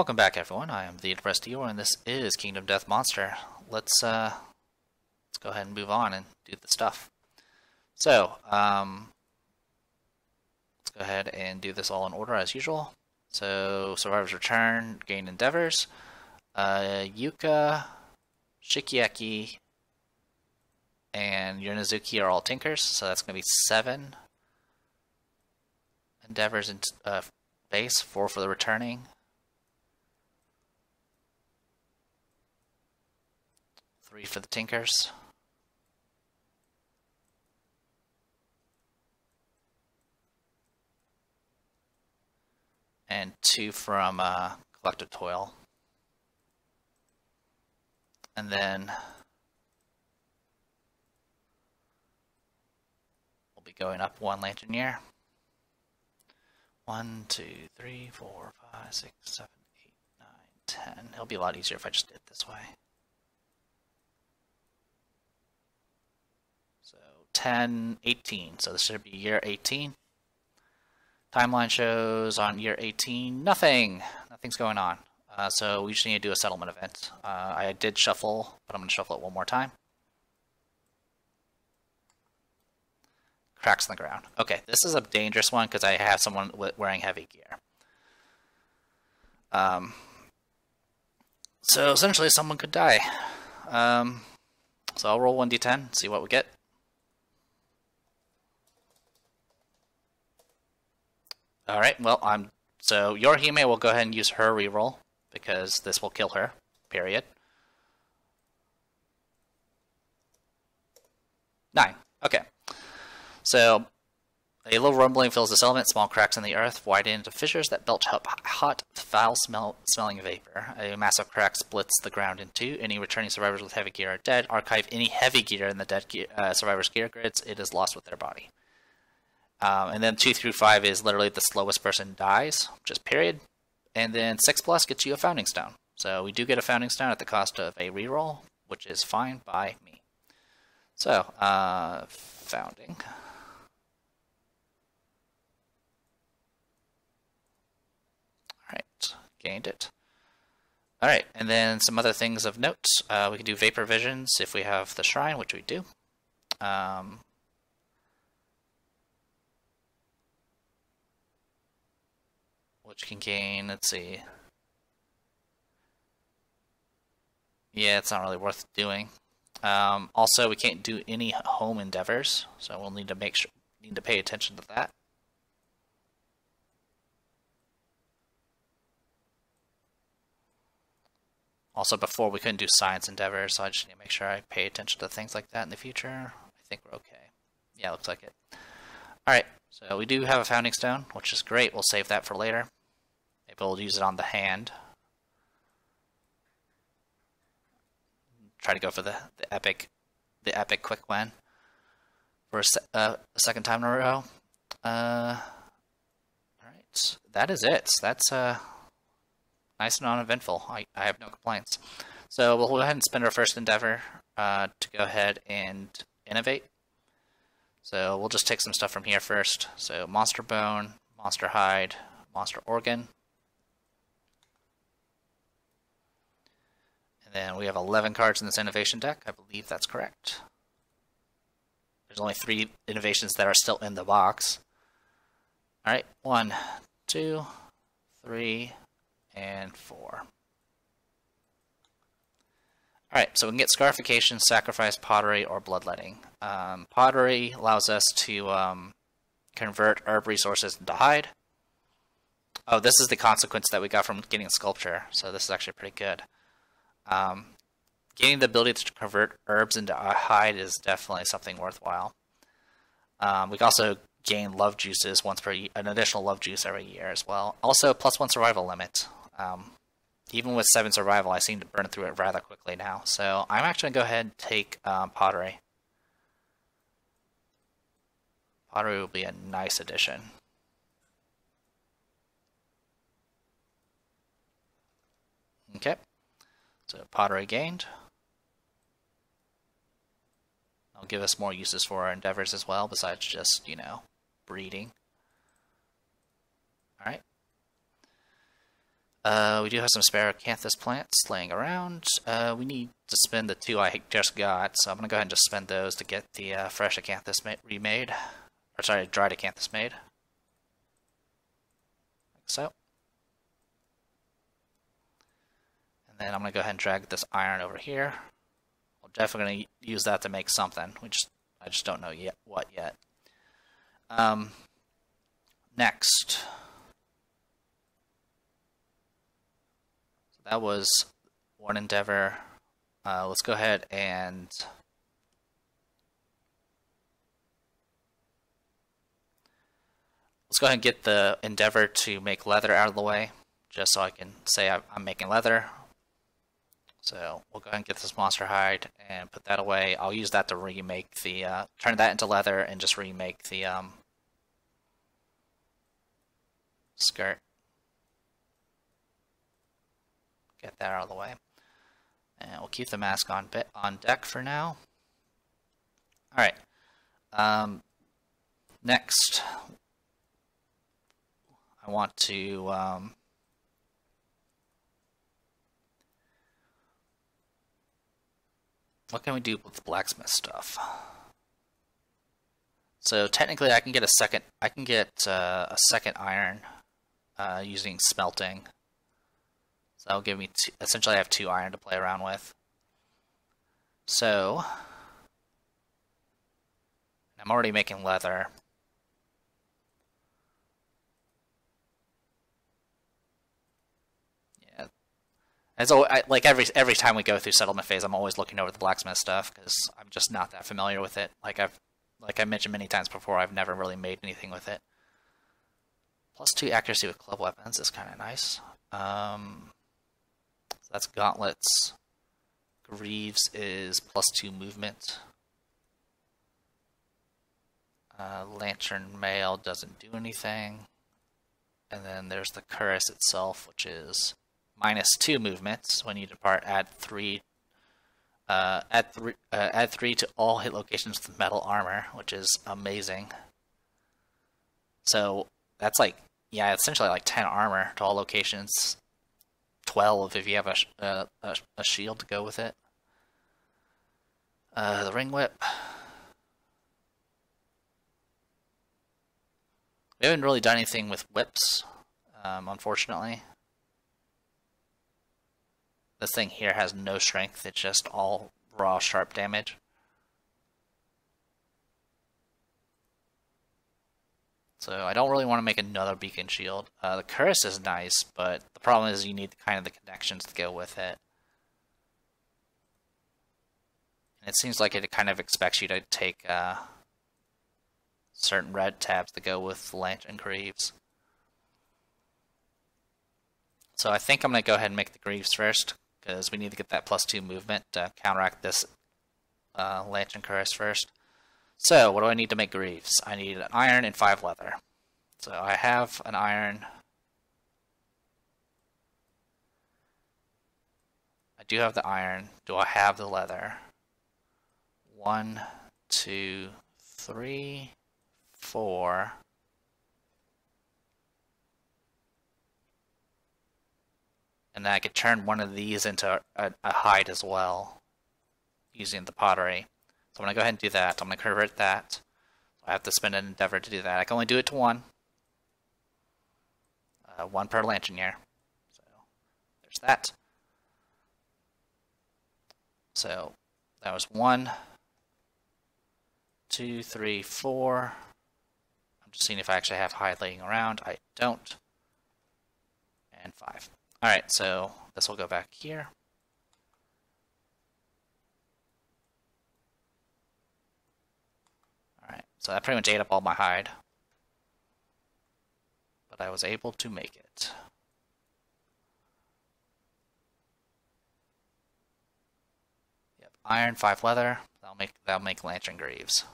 Welcome back, everyone. I am the Dior, and this is Kingdom Death Monster. Let's uh, let's go ahead and move on and do the stuff. So, um, let's go ahead and do this all in order as usual. So, Survivor's Return, gain endeavors. Uh, Yuka, Shikiaki, and Yurinazuki are all Tinkers, so that's going to be seven endeavors in uh, base, four for the returning. Three for the Tinkers. And two from uh, Collective Toil. And then we'll be going up one Lantern year. One, two, three, four, five, six, seven, eight, nine, ten. It'll be a lot easier if I just did it this way. So 10, 18. So this should be year 18. Timeline shows on year 18, nothing. Nothing's going on. Uh, so we just need to do a settlement event. Uh, I did shuffle, but I'm going to shuffle it one more time. Cracks in the ground. Okay, this is a dangerous one because I have someone wearing heavy gear. Um, so essentially, someone could die. Um, so I'll roll 1d10, see what we get. Alright, well, I'm so Yorihime will go ahead and use her reroll because this will kill her, period. Nine. Okay. So, a little rumbling fills the element, small cracks in the earth widen into fissures that belch up hot, foul smell, smelling vapor. A massive crack splits the ground in two. Any returning survivors with heavy gear are dead. Archive any heavy gear in the dead gear, uh, survivors' gear grids. It is lost with their body. Um, and then two through five is literally the slowest person dies, just period. And then six plus gets you a founding stone. So we do get a founding stone at the cost of a reroll, which is fine by me. So, uh, founding. Alright, gained it. Alright, and then some other things of note. Uh, we can do vapor visions if we have the shrine, which we do. Um, which can gain, let's see. Yeah, it's not really worth doing. Um, also, we can't do any home endeavors, so we'll need to make sure need to pay attention to that. Also, before we couldn't do science endeavors, so I just need to make sure I pay attention to things like that in the future. I think we're okay. Yeah, looks like it. Alright, so we do have a founding stone, which is great. We'll save that for later. We'll use it on the hand. Try to go for the, the epic the epic quick win for a, se uh, a second time in a row. Uh, Alright, that is it. That's uh, nice and uneventful. I, I have no complaints. So we'll go ahead and spend our first endeavor uh, to go ahead and innovate. So we'll just take some stuff from here first. So monster bone, monster hide, monster organ. And then we have 11 cards in this innovation deck. I believe that's correct. There's only three innovations that are still in the box. All right, one, two, three, and four. Alright, so we can get scarification, sacrifice, pottery, or bloodletting. Um, pottery allows us to um, convert herb resources into hide. Oh, this is the consequence that we got from getting sculpture, so this is actually pretty good. Um, getting the ability to convert herbs into hide is definitely something worthwhile. Um, we can also gain love juices once per an additional love juice every year as well. Also, plus one survival limit. Um, even with 7 survival, I seem to burn through it rather quickly now. So I'm actually going to go ahead and take um, pottery. Pottery will be a nice addition. Okay, so pottery gained. It'll give us more uses for our endeavors as well, besides just, you know, breeding. Alright. Uh, we do have some spare acanthus plants laying around. Uh, we need to spend the two I just got, so I'm going to go ahead and just spend those to get the uh, fresh acanthus remade. Or sorry, dried acanthus made. Like so. And I'm going to go ahead and drag this iron over here. We're definitely going to use that to make something. Just, I just don't know yet what yet. Um, next. that was one endeavor. Uh, let's go ahead and let's go ahead and get the endeavor to make leather out of the way, just so I can say I'm making leather. So we'll go ahead and get this monster hide and put that away. I'll use that to remake the, uh, turn that into leather and just remake the um, skirt. get that out of the way. And we'll keep the mask on on deck for now. All right. Um, next, I want to um, what can we do with the blacksmith stuff? So technically, I can get a second. I can get uh, a second iron uh, using smelting. So that'll give me, two, essentially I have two iron to play around with. So, I'm already making leather. Yeah. As I, like every every time we go through settlement phase, I'm always looking over the blacksmith stuff because I'm just not that familiar with it. Like I've, like I mentioned many times before, I've never really made anything with it. Plus two accuracy with club weapons is kind of nice. Um, that's gauntlets. Greaves is plus two movement. Uh, Lantern Mail doesn't do anything. And then there's the Cuirass itself, which is minus two movements. When you depart, add three. Uh, add three. Uh, three to all hit locations with metal armor, which is amazing. So that's like, yeah, essentially like ten armor to all locations 12 if you have a, a, a shield to go with it. Uh, the ring whip. We haven't really done anything with whips, um, unfortunately. This thing here has no strength, it's just all raw sharp damage. So I don't really want to make another beacon shield. Uh, the cuirass is nice, but the problem is you need kind of the connections to go with it. And it seems like it kind of expects you to take uh, certain red tabs to go with Lantern Greaves. So I think I'm going to go ahead and make the Greaves first, because we need to get that plus two movement to counteract this uh, Lantern Cuirass first. So, what do I need to make greaves? I need an iron and five leather. So I have an iron. I do have the iron. Do I have the leather? One, two, three, four. And I could turn one of these into a, a hide as well using the pottery. So I'm going to go ahead and do that. I'm going to convert that. I have to spend an endeavor to do that. I can only do it to one. Uh, one per lantern So there's that. So that was one, two, three, four. I'm just seeing if I actually have hide laying around. I don't. And five. Alright, so this will go back here. Alright, so that pretty much ate up all my hide. But I was able to make it. Yep, iron, five leather. That'll make that'll make lantern greaves.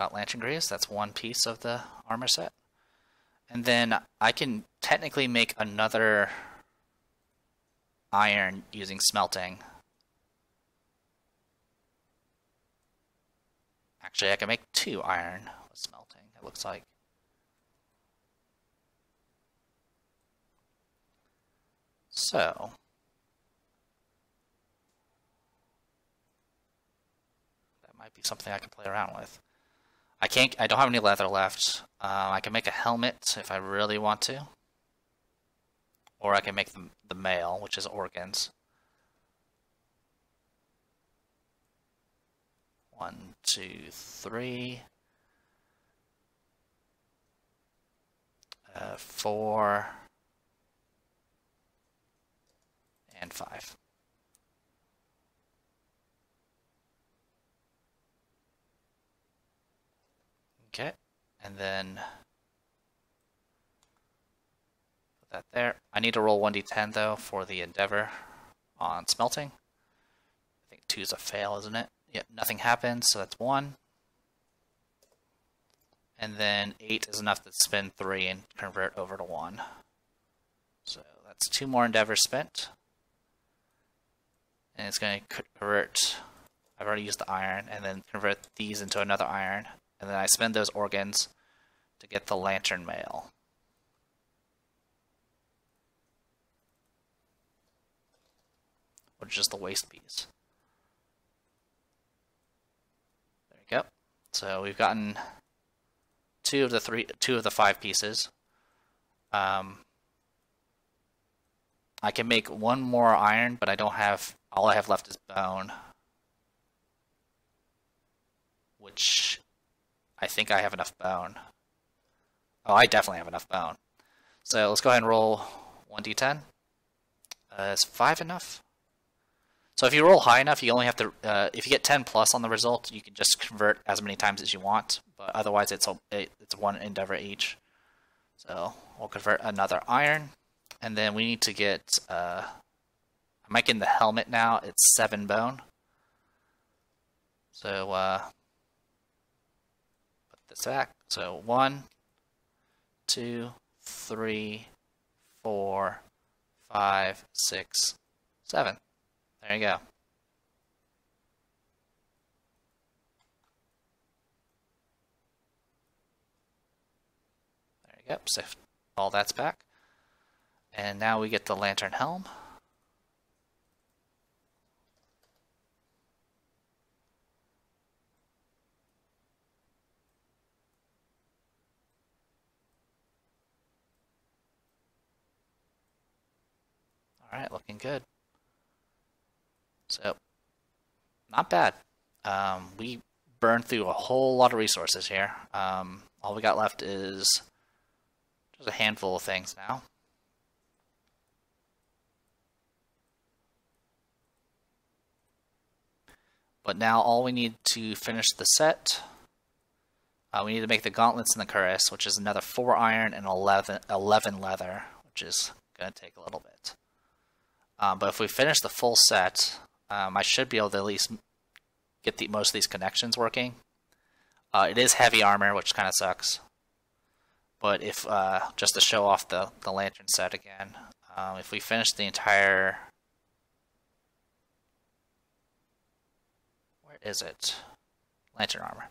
Got lantern greaves. That's one piece of the armor set. And then I can technically make another iron using smelting. Actually, I can make two iron with smelting, it looks like. So, that might be something I can play around with. I can't. I don't have any leather left. Uh, I can make a helmet if I really want to, or I can make the the mail, which is organs. One, two, three, uh, four, and five. Okay, and then put that there. I need to roll 1d10 though for the endeavor on smelting. I think two is a fail, isn't it? Yep, nothing happens, so that's one. And then eight is enough to spend three and convert over to one. So that's two more endeavors spent. And it's going to convert, I've already used the iron, and then convert these into another iron and then I spend those organs to get the lantern mail. Which just the waste piece. There you go. So we've gotten two of the three, two of the five pieces. Um, I can make one more iron, but I don't have. All I have left is bone, which I think I have enough bone. Oh, I definitely have enough bone. So let's go ahead and roll 1d10. Uh, is 5 enough? So if you roll high enough, you only have to, uh, if you get 10 plus on the result, you can just convert as many times as you want, but otherwise it's, a, it's one endeavor each. So we'll convert another iron, and then we need to get, uh, I'm making the helmet now, it's 7 bone. So, uh, this back. So one, two, three, four, five, six, seven. There you go. There you go. So all that's back. And now we get the lantern helm. Alright, looking good. So, not bad. Um, we burned through a whole lot of resources here. Um, all we got left is just a handful of things now. But now all we need to finish the set, uh, we need to make the gauntlets and the cuirass, which is another 4 iron and 11, 11 leather, which is going to take a little bit. Um, but if we finish the full set, um, I should be able to at least get the most of these connections working. Uh, it is heavy armor, which kind of sucks. But if uh, just to show off the the lantern set again, um, if we finish the entire, where is it? Lantern armor.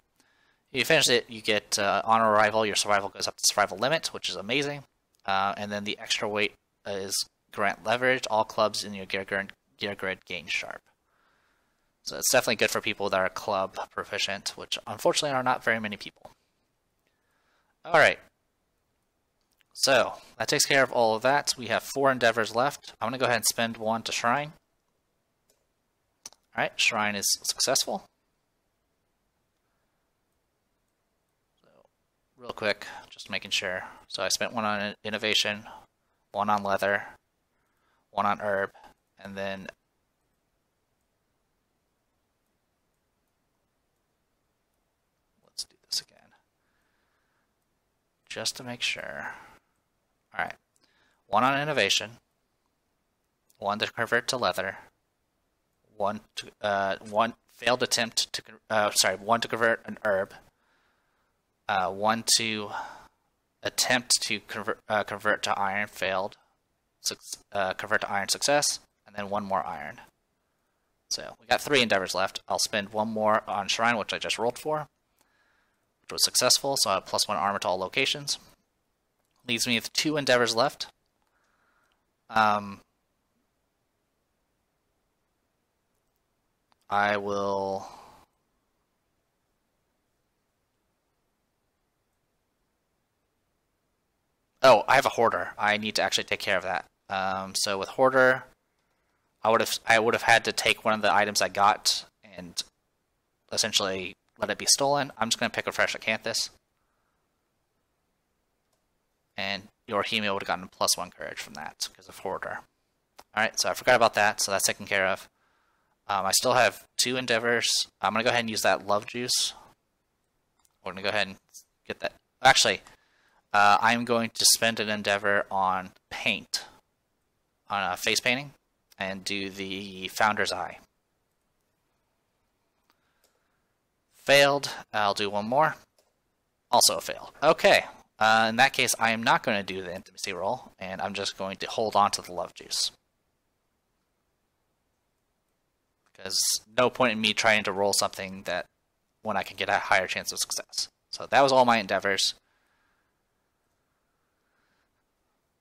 If you finish it, you get uh, on arrival. Your survival goes up to survival limit, which is amazing. Uh, and then the extra weight is grant leverage. All clubs in your gear grid, gear grid gain sharp. So it's definitely good for people that are club proficient, which unfortunately are not very many people. Alright. So, that takes care of all of that. We have four endeavors left. I'm going to go ahead and spend one to Shrine. Alright, Shrine is successful. So, real quick, just making sure. So I spent one on innovation, one on leather, one on herb, and then let's do this again. Just to make sure. Alright. One on innovation, one to convert to leather, one to, uh, one failed attempt to uh, sorry, one to convert an herb, uh, one to attempt to convert uh, convert to iron failed, uh, convert to iron success, and then one more iron. So we got three endeavors left. I'll spend one more on shrine, which I just rolled for, which was successful, so I have plus one armor to all locations. Leaves me with two endeavors left. Um, I will. Oh, I have a hoarder. I need to actually take care of that. Um, so with hoarder, I would have I would have had to take one of the items I got and essentially let it be stolen. I'm just going to pick a fresh acanthus. And Yorihime would have gotten plus one courage from that because of Hoarder. Alright, so I forgot about that, so that's taken care of. Um, I still have two endeavors. I'm going to go ahead and use that love juice. We're going to go ahead and get that. Actually, uh, I'm going to spend an endeavor on paint, on a face painting, and do the Founder's Eye. Failed. I'll do one more. Also failed. Okay. Uh, in that case, I am not going to do the intimacy roll, and I'm just going to hold on to the love juice. Because no point in me trying to roll something that when I can get a higher chance of success. So that was all my endeavors.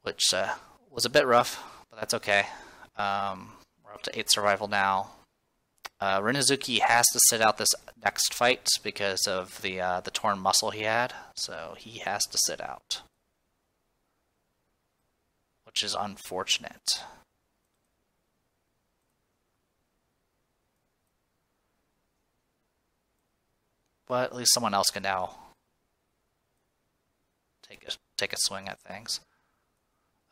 Which uh, was a bit rough, that's okay. Um, we're up to 8 survival now. Uh, Rinazuki has to sit out this next fight because of the uh, the torn muscle he had, so he has to sit out, which is unfortunate. But at least someone else can now take a take a swing at things.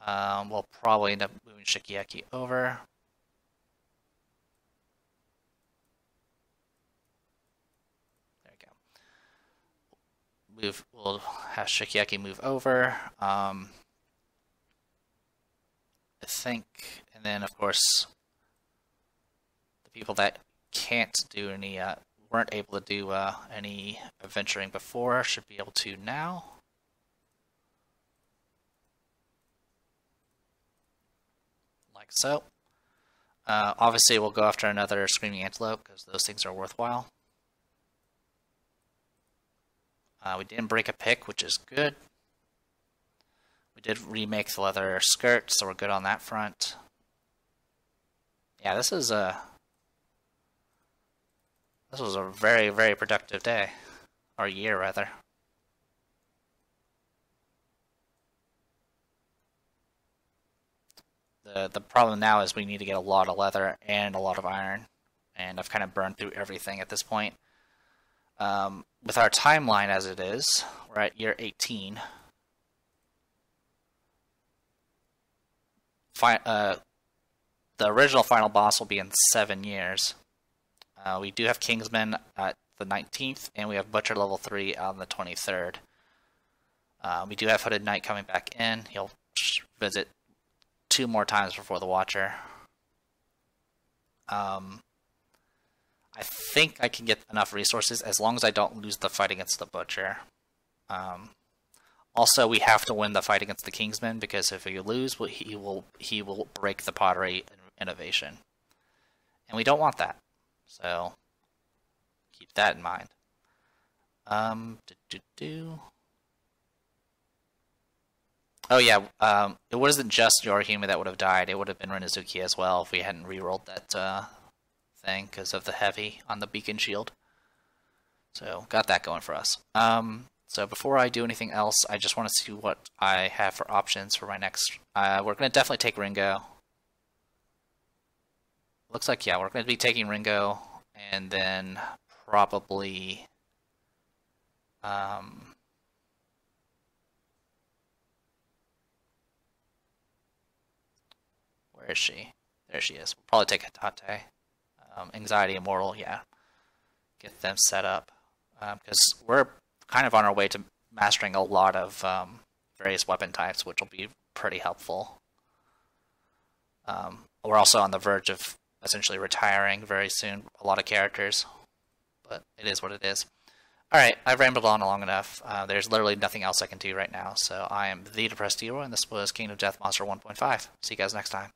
Um, we'll probably end up moving Shikiyaki over. There we go. Move. We'll have Shikiyaki move over. Um, I think, and then of course, the people that can't do any, uh, weren't able to do uh, any adventuring before, should be able to now. Like so. Uh, obviously, we'll go after another Screaming Antelope, because those things are worthwhile. Uh, we didn't break a pick, which is good. We did remake the leather skirt, so we're good on that front. Yeah, this is a this was a very very productive day, or year rather. The the problem now is we need to get a lot of leather and a lot of iron, and I've kind of burned through everything at this point. Um, with our timeline as it is, we're at year 18. Fi uh, the original final boss will be in seven years. Uh, we do have Kingsman at the 19th, and we have Butcher level 3 on the 23rd. Uh, we do have Hooded Knight coming back in. He'll visit two more times before the Watcher. Um, I think I can get enough resources as long as I don't lose the fight against the Butcher. Um, also, we have to win the fight against the Kingsman because if we lose, he will he will break the pottery innovation, and we don't want that. So keep that in mind. Um, do, do, do. Oh yeah, um, it wasn't just Yorihime that would have died. It would have been Renazuki as well if we hadn't re-rolled that uh, thing because of the heavy on the beacon shield. So got that going for us. Um, so before I do anything else, I just want to see what I have for options for my next. Uh, we're going to definitely take Ringo. Looks like yeah, we're going to be taking Ringo, and then probably. Um, where is she? There she is. We'll probably take Hatate um, Anxiety Immortal, yeah, get them set up because um, we're kind of on our way to mastering a lot of um, various weapon types, which will be pretty helpful. Um, we're also on the verge of essentially retiring very soon. A lot of characters, but it is what it is. All right, I've rambled on long enough. Uh, there's literally nothing else I can do right now, so I am the Depressed Eeyore, and this was Kingdom of Death Monster 1.5. See you guys next time.